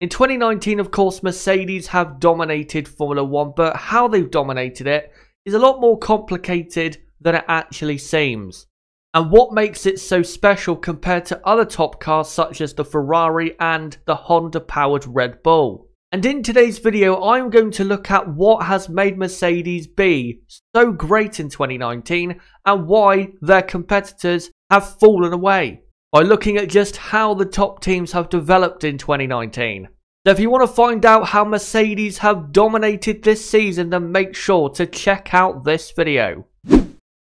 In 2019, of course, Mercedes have dominated Formula 1, but how they've dominated it is a lot more complicated than it actually seems. And what makes it so special compared to other top cars such as the Ferrari and the Honda powered Red Bull. And in today's video, I'm going to look at what has made Mercedes be so great in 2019 and why their competitors have fallen away by looking at just how the top teams have developed in 2019. So if you want to find out how Mercedes have dominated this season, then make sure to check out this video.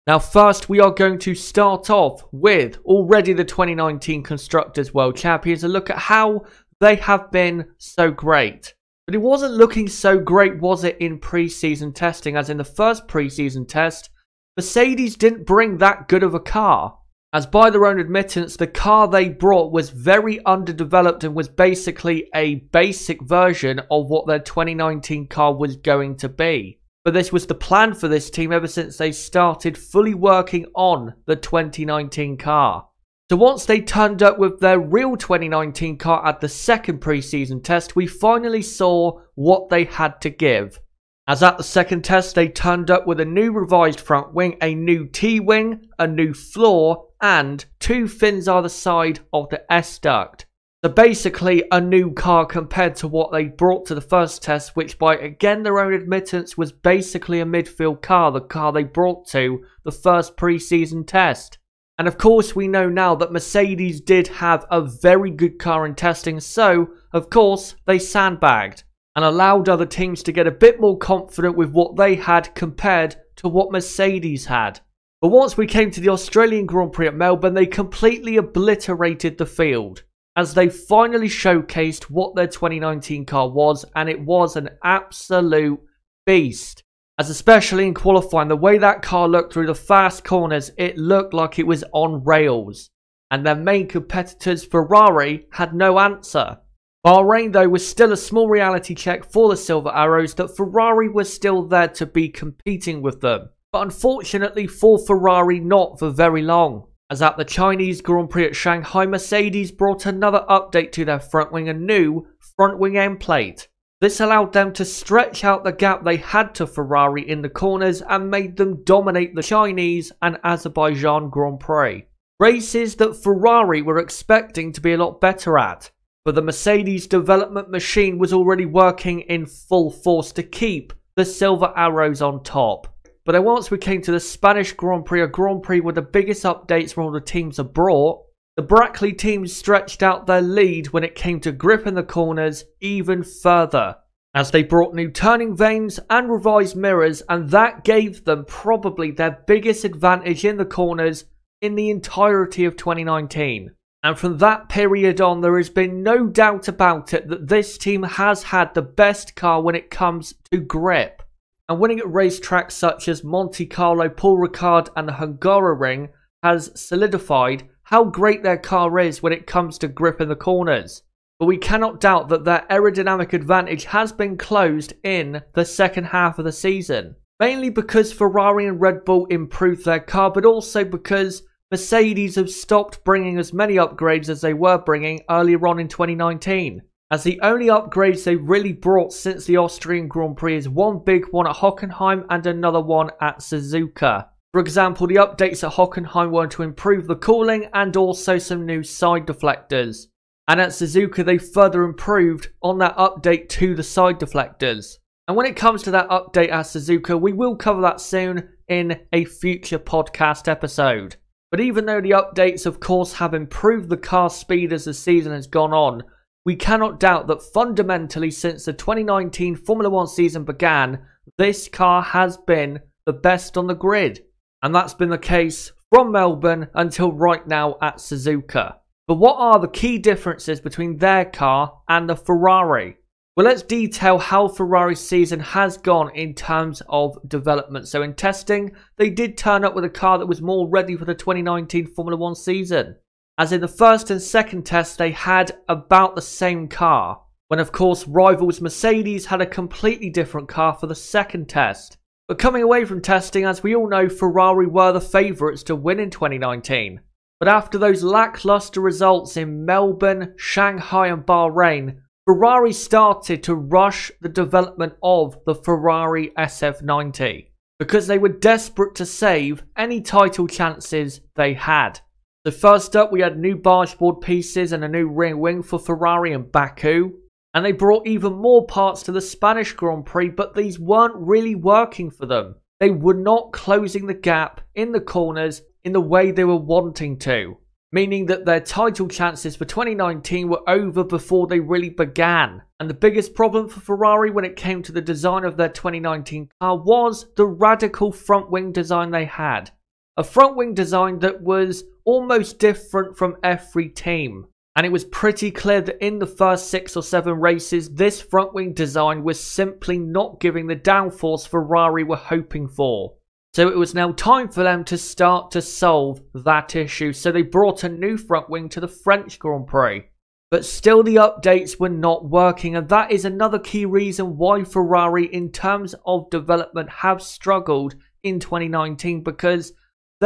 Now first we are going to start off with already the 2019 Constructors World Champions and look at how they have been so great. But it wasn't looking so great was it in pre-season testing as in the first pre-season test Mercedes didn't bring that good of a car. As by their own admittance, the car they brought was very underdeveloped and was basically a basic version of what their 2019 car was going to be. But this was the plan for this team ever since they started fully working on the 2019 car. So once they turned up with their real 2019 car at the second preseason test, we finally saw what they had to give. As at the second test, they turned up with a new revised front wing, a new T-wing, a new floor, and two fins either side of the S-duct. So basically a new car compared to what they brought to the first test, which by again their own admittance was basically a midfield car, the car they brought to the first pre-season test. And of course we know now that Mercedes did have a very good car in testing, so of course they sandbagged and allowed other teams to get a bit more confident with what they had compared to what Mercedes had. But once we came to the Australian Grand Prix at Melbourne, they completely obliterated the field as they finally showcased what their 2019 car was, and it was an absolute beast. As especially in qualifying, the way that car looked through the fast corners, it looked like it was on rails. And their main competitors, Ferrari, had no answer. Bahrain, though, was still a small reality check for the Silver Arrows that Ferrari was still there to be competing with them. But unfortunately for Ferrari, not for very long. As at the Chinese Grand Prix at Shanghai, Mercedes brought another update to their front wing, a new front wing end plate. This allowed them to stretch out the gap they had to Ferrari in the corners and made them dominate the Chinese and Azerbaijan Grand Prix. Races that Ferrari were expecting to be a lot better at, but the Mercedes development machine was already working in full force to keep the Silver Arrows on top. But then once we came to the Spanish Grand Prix, a Grand Prix where the biggest updates from all the teams have brought, the Brackley team stretched out their lead when it came to grip in the corners even further, as they brought new turning vanes and revised mirrors, and that gave them probably their biggest advantage in the corners in the entirety of 2019. And from that period on, there has been no doubt about it that this team has had the best car when it comes to grip and winning at racetracks such as Monte Carlo, Paul Ricard, and the Hungaroring has solidified how great their car is when it comes to grip in the corners. But we cannot doubt that their aerodynamic advantage has been closed in the second half of the season. Mainly because Ferrari and Red Bull improved their car, but also because Mercedes have stopped bringing as many upgrades as they were bringing earlier on in 2019 as the only upgrades they really brought since the Austrian Grand Prix is one big one at Hockenheim and another one at Suzuka. For example, the updates at Hockenheim were to improve the cooling and also some new side deflectors. And at Suzuka, they further improved on that update to the side deflectors. And when it comes to that update at Suzuka, we will cover that soon in a future podcast episode. But even though the updates, of course, have improved the car speed as the season has gone on, we cannot doubt that fundamentally since the 2019 Formula 1 season began, this car has been the best on the grid. And that's been the case from Melbourne until right now at Suzuka. But what are the key differences between their car and the Ferrari? Well, let's detail how Ferrari's season has gone in terms of development. So in testing, they did turn up with a car that was more ready for the 2019 Formula 1 season as in the first and second test they had about the same car, when of course rivals Mercedes had a completely different car for the second test. But coming away from testing, as we all know, Ferrari were the favourites to win in 2019. But after those lacklustre results in Melbourne, Shanghai and Bahrain, Ferrari started to rush the development of the Ferrari SF90 because they were desperate to save any title chances they had. So first up, we had new bargeboard pieces and a new rear wing for Ferrari and Baku. And they brought even more parts to the Spanish Grand Prix, but these weren't really working for them. They were not closing the gap in the corners in the way they were wanting to meaning that their title chances for 2019 were over before they really began. And the biggest problem for Ferrari when it came to the design of their 2019 car was the radical front wing design they had. A front wing design that was almost different from every team. And it was pretty clear that in the first six or seven races, this front wing design was simply not giving the downforce Ferrari were hoping for. So it was now time for them to start to solve that issue. So they brought a new front wing to the French Grand Prix. But still the updates were not working and that is another key reason why Ferrari in terms of development have struggled in 2019 because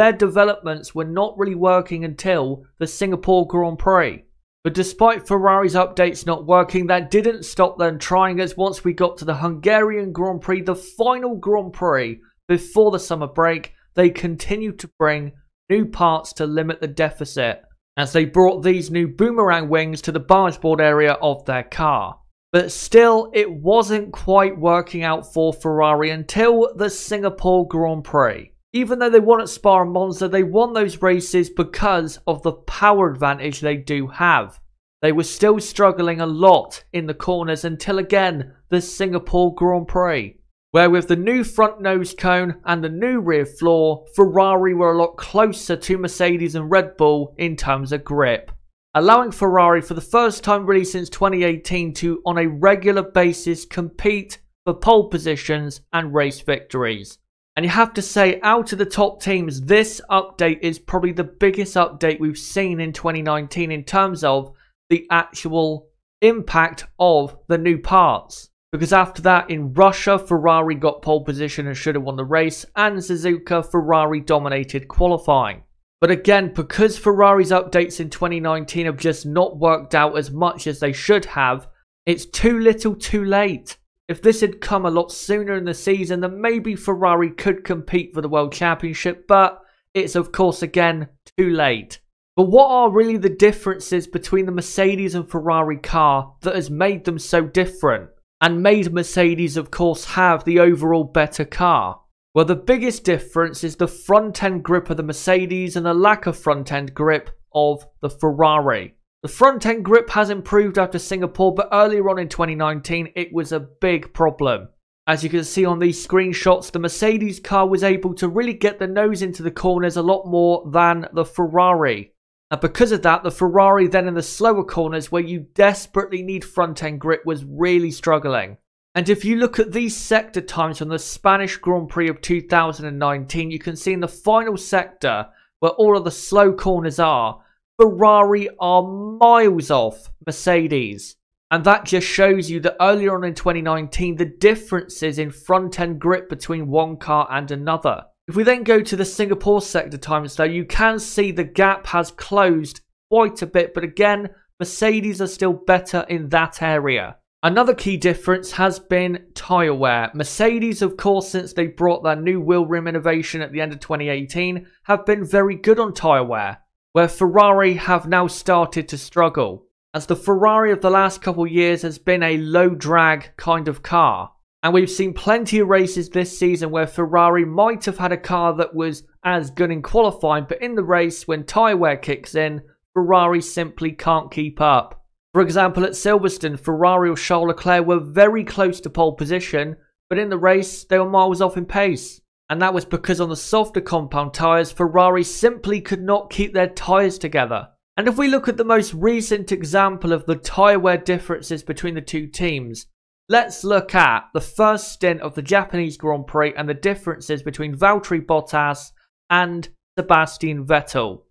their developments were not really working until the Singapore Grand Prix. But despite Ferrari's updates not working, that didn't stop them trying as once we got to the Hungarian Grand Prix, the final Grand Prix, before the summer break, they continued to bring new parts to limit the deficit, as they brought these new boomerang wings to the bargeboard area of their car. But still, it wasn't quite working out for Ferrari until the Singapore Grand Prix. Even though they won at Spa and Monza, they won those races because of the power advantage they do have. They were still struggling a lot in the corners until again the Singapore Grand Prix where with the new front nose cone and the new rear floor, Ferrari were a lot closer to Mercedes and Red Bull in terms of grip, allowing Ferrari for the first time really since 2018 to on a regular basis compete for pole positions and race victories. And you have to say, out of the top teams, this update is probably the biggest update we've seen in 2019 in terms of the actual impact of the new parts. Because after that, in Russia, Ferrari got pole position and should have won the race, and Suzuka, Ferrari dominated qualifying. But again, because Ferrari's updates in 2019 have just not worked out as much as they should have, it's too little too late. If this had come a lot sooner in the season, then maybe Ferrari could compete for the World Championship, but it's of course again too late. But what are really the differences between the Mercedes and Ferrari car that has made them so different? and made Mercedes, of course, have the overall better car. Well, the biggest difference is the front end grip of the Mercedes and the lack of front end grip of the Ferrari. The front end grip has improved after Singapore, but earlier on in 2019, it was a big problem. As you can see on these screenshots, the Mercedes car was able to really get the nose into the corners a lot more than the Ferrari. And because of that, the Ferrari then in the slower corners where you desperately need front end grip was really struggling. And if you look at these sector times from the Spanish Grand Prix of 2019, you can see in the final sector where all of the slow corners are, Ferrari are miles off Mercedes. And that just shows you that earlier on in 2019, the differences in front end grip between one car and another. If we then go to the Singapore sector times though, you can see the gap has closed quite a bit, but again, Mercedes are still better in that area. Another key difference has been tyre wear. Mercedes, of course, since they brought their new wheel rim innovation at the end of 2018, have been very good on tyre wear, where Ferrari have now started to struggle, as the Ferrari of the last couple years has been a low drag kind of car. And we've seen plenty of races this season where Ferrari might have had a car that was as good in qualifying, but in the race, when tyre wear kicks in, Ferrari simply can't keep up. For example, at Silverstone, Ferrari or Charles Leclerc were very close to pole position, but in the race, they were miles off in pace. And that was because on the softer compound tyres, Ferrari simply could not keep their tyres together. And if we look at the most recent example of the tyre wear differences between the two teams, Let's look at the first stint of the Japanese Grand Prix and the differences between Valtteri Bottas and Sebastian Vettel.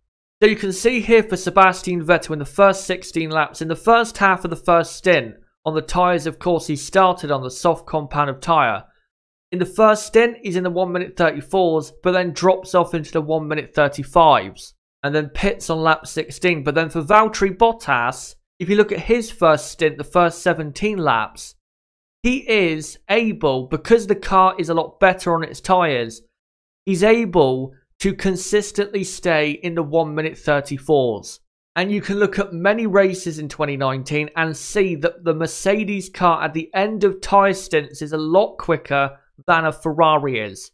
So you can see here for Sebastian Vettel in the first 16 laps, in the first half of the first stint, on the tyres, of course, he started on the soft compound of tyre. In the first stint, he's in the 1 minute 34s, but then drops off into the 1 minute 35s, and then pits on lap 16. But then for Valtteri Bottas, if you look at his first stint, the first 17 laps, he is able, because the car is a lot better on its tyres, he's able to consistently stay in the 1 minute 34s. And you can look at many races in 2019 and see that the Mercedes car at the end of tyre stints is a lot quicker than a Ferrari is.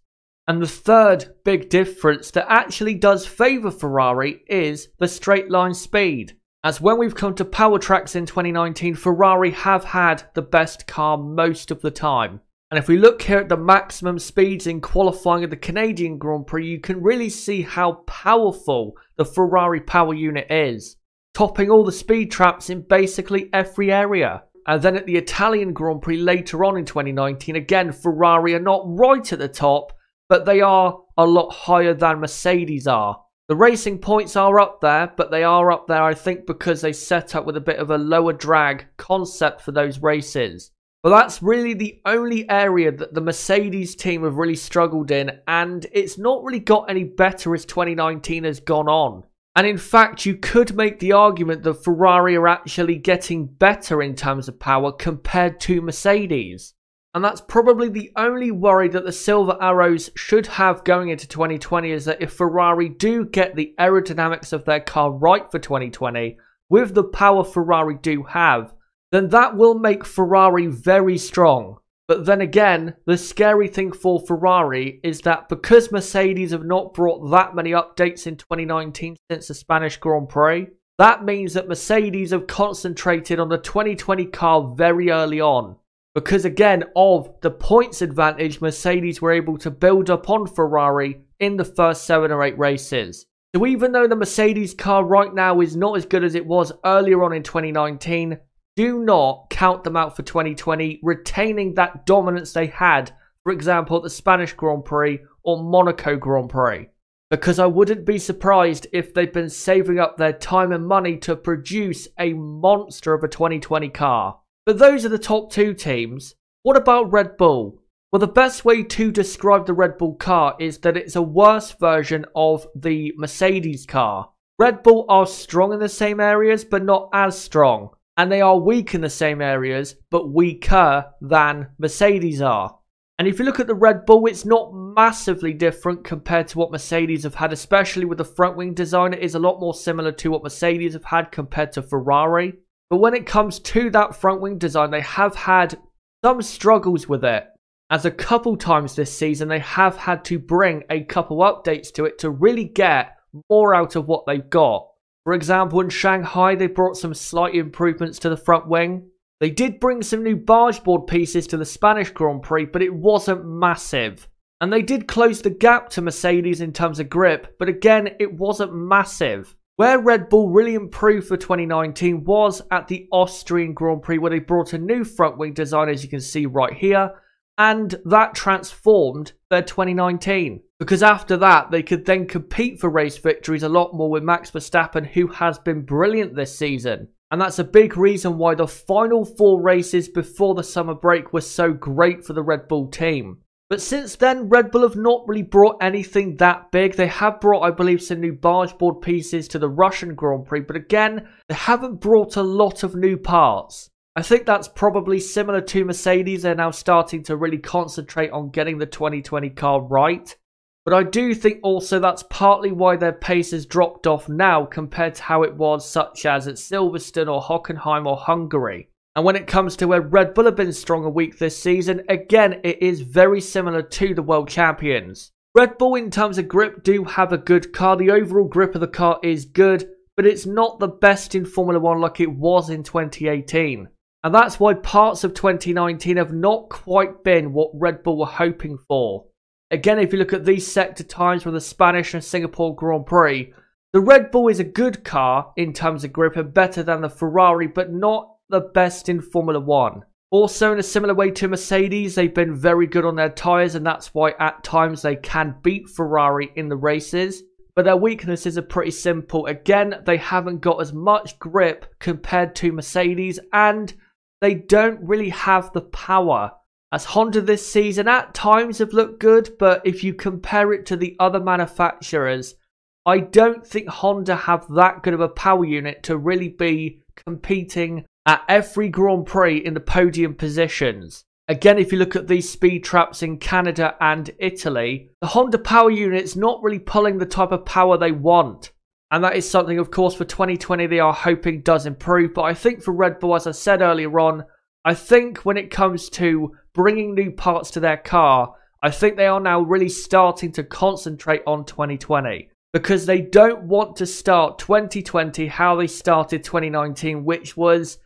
And the third big difference that actually does favour Ferrari is the straight line speed. As when we've come to power tracks in 2019, Ferrari have had the best car most of the time. And if we look here at the maximum speeds in qualifying of the Canadian Grand Prix, you can really see how powerful the Ferrari power unit is, topping all the speed traps in basically every area. And then at the Italian Grand Prix later on in 2019, again, Ferrari are not right at the top, but they are a lot higher than Mercedes are. The Racing Points are up there, but they are up there, I think, because they set up with a bit of a lower drag concept for those races. But that's really the only area that the Mercedes team have really struggled in, and it's not really got any better as 2019 has gone on. And in fact, you could make the argument that Ferrari are actually getting better in terms of power compared to Mercedes. And that's probably the only worry that the Silver Arrows should have going into 2020 is that if Ferrari do get the aerodynamics of their car right for 2020, with the power Ferrari do have, then that will make Ferrari very strong. But then again, the scary thing for Ferrari is that because Mercedes have not brought that many updates in 2019 since the Spanish Grand Prix, that means that Mercedes have concentrated on the 2020 car very early on because again of the points advantage Mercedes were able to build up on Ferrari in the first 7 or 8 races. So even though the Mercedes car right now is not as good as it was earlier on in 2019, do not count them out for 2020, retaining that dominance they had, for example, at the Spanish Grand Prix or Monaco Grand Prix. Because I wouldn't be surprised if they've been saving up their time and money to produce a monster of a 2020 car. But those are the top two teams. What about Red Bull? Well, the best way to describe the Red Bull car is that it's a worse version of the Mercedes car. Red Bull are strong in the same areas, but not as strong. And they are weak in the same areas, but weaker than Mercedes are. And if you look at the Red Bull, it's not massively different compared to what Mercedes have had, especially with the front wing design. It is a lot more similar to what Mercedes have had compared to Ferrari. But when it comes to that front wing design, they have had some struggles with it. As a couple times this season, they have had to bring a couple updates to it to really get more out of what they've got. For example, in Shanghai, they brought some slight improvements to the front wing. They did bring some new bargeboard pieces to the Spanish Grand Prix, but it wasn't massive. And they did close the gap to Mercedes in terms of grip, but again, it wasn't massive. Where Red Bull really improved for 2019 was at the Austrian Grand Prix, where they brought a new front wing design, as you can see right here, and that transformed their 2019. Because after that, they could then compete for race victories a lot more with Max Verstappen, who has been brilliant this season. And that's a big reason why the final four races before the summer break were so great for the Red Bull team. But since then, Red Bull have not really brought anything that big. They have brought, I believe, some new bargeboard pieces to the Russian Grand Prix, but again, they haven't brought a lot of new parts. I think that's probably similar to Mercedes. They're now starting to really concentrate on getting the 2020 car right. But I do think also that's partly why their pace has dropped off now compared to how it was, such as at Silverstone or Hockenheim or Hungary. And when it comes to where Red Bull have been strong week this season, again, it is very similar to the world champions. Red Bull, in terms of grip, do have a good car. The overall grip of the car is good, but it's not the best in Formula 1 like it was in 2018. And that's why parts of 2019 have not quite been what Red Bull were hoping for. Again, if you look at these sector times from the Spanish and Singapore Grand Prix, the Red Bull is a good car in terms of grip and better than the Ferrari, but not the best in Formula One. Also, in a similar way to Mercedes, they've been very good on their tyres, and that's why at times they can beat Ferrari in the races. But their weaknesses are pretty simple. Again, they haven't got as much grip compared to Mercedes, and they don't really have the power. As Honda this season at times have looked good, but if you compare it to the other manufacturers, I don't think Honda have that good of a power unit to really be competing at every Grand Prix in the podium positions. Again, if you look at these speed traps in Canada and Italy, the Honda power unit's not really pulling the type of power they want. And that is something, of course, for 2020 they are hoping does improve. But I think for Red Bull, as I said earlier on, I think when it comes to bringing new parts to their car, I think they are now really starting to concentrate on 2020 because they don't want to start 2020 how they started 2019, which was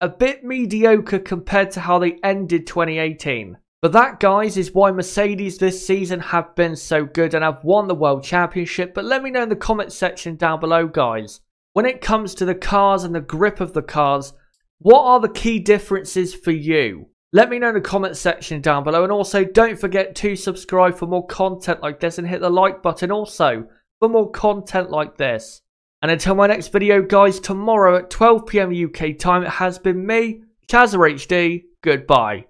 a bit mediocre compared to how they ended 2018. But that, guys, is why Mercedes this season have been so good and have won the World Championship. But let me know in the comment section down below, guys. When it comes to the cars and the grip of the cars, what are the key differences for you? Let me know in the comment section down below. And also, don't forget to subscribe for more content like this and hit the like button also for more content like this. And until my next video, guys, tomorrow at 12pm UK time, it has been me, ChazzaHD. Goodbye.